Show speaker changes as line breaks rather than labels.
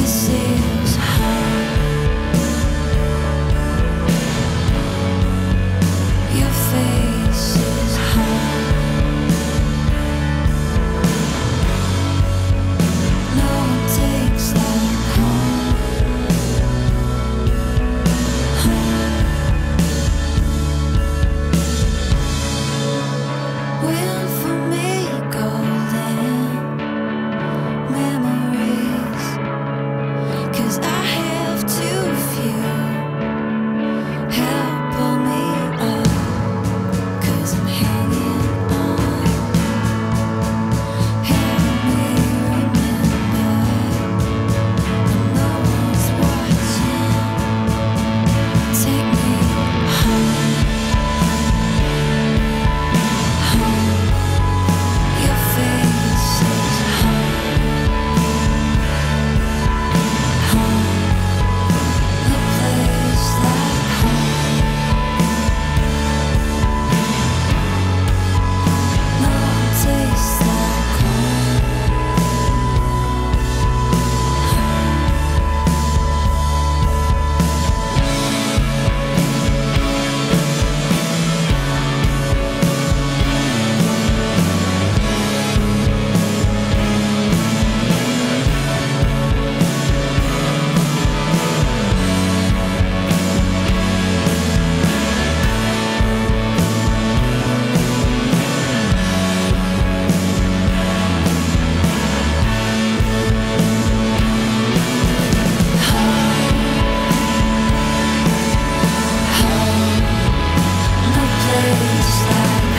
this is slide